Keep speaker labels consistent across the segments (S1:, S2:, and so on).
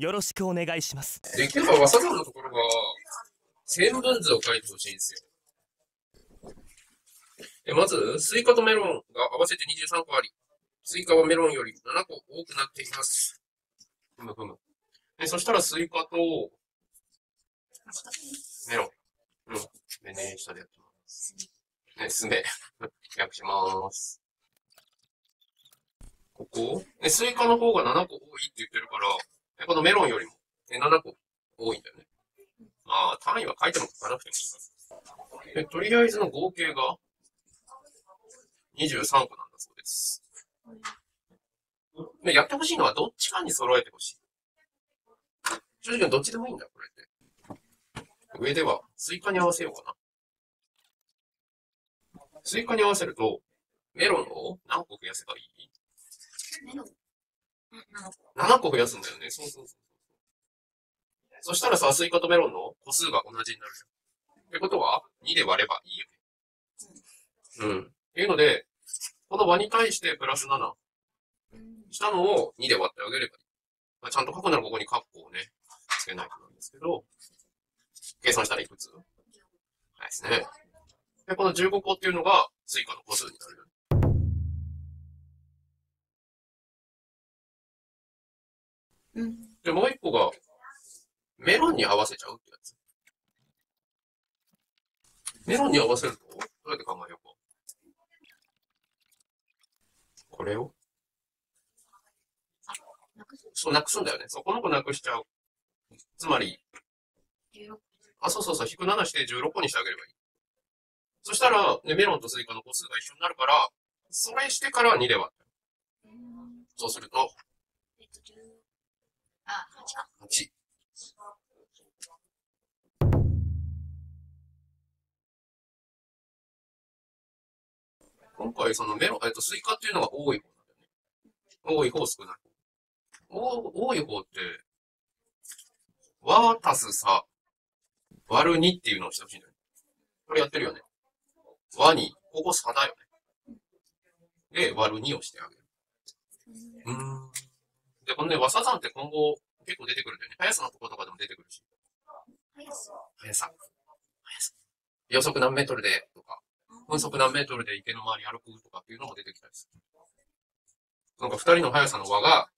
S1: よろしくお願いします
S2: できれば、和差算のところが、線分図を書いてほしいんですよ。でまず、スイカとメロンが合わせて23個あり、スイカはメロンより7個多くなっています。ふむふむ。でそしたらスイカとメロン。うん。でね、下でやってます。ね、すね。訳します。ここ？ね、スイカの方が7個多いって言ってるから、このメロンよりも、ね、7個多いんだよね。まあ、単位は書いても書かなくてもいいから。とりあえずの合計が23個なんだそうです。でやってほしいのはどっちかに揃えてほしい。正直どっちでもいいんだ、これって。上ではスイカに合わせようかな。スイカに合わせると、メロンを何個増やせばいい？?7 個増やすんだよね。そうそうそう。そしたらさ、スイカとメロンの個数が同じになるじゃん。ってことは、2で割ればいいよね。うん。っていうので、この和に対してプラス7したのを2で割ってあげればいい。まあ、ちゃんと書くならここにカッコをね、つけないとなんですけど、計算したらいくつ？はいですね。で、この15個っていうのが、スイカの個数になるよね。
S3: うん。
S2: で、もう一個が、メロンに合わせちゃうってやつ。メロンに合わせると、どうやって考えようか。これを？そう、なくすんだよね。そう、この子なくしちゃう。つまり、
S3: 16
S2: あ、そうそうそう、引く7して16個にしてあげればいい。そしたら、ね、メロンとスイカの個数が一緒になるから、それしてから2で割って。
S3: うん。
S2: そうすると、
S3: えっと、10。あ、8。
S2: 今回、そのメロン、えっと、スイカっていうのが多い方なんだよね。多い方、少ない方。多い方って、和足すさ、割る2っていうのをしてほしいんだよね。これやってるよね。和に、ここ差だよね。で、割る2をしてあげる。うん。このね、和サザンって今後結構出てくるんだよね。速さのところとかでも出てくるし。
S3: 速さ。
S2: 速さ。速さ。秒速何メートルでとか、分速何メートルで池の周り歩くとかっていうのも出てきたりする。なんか二人の速さの和が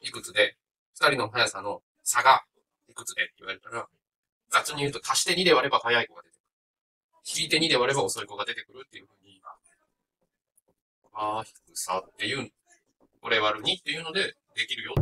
S2: いくつで、二人の速さの差がいくつでって言われたら、雑に言うと足して2で割れば速い子が出てくる。引いて2で割れば遅い子が出てくるっていうふうに、ああ、引く差っていう、これ割る2っていうので、できるよ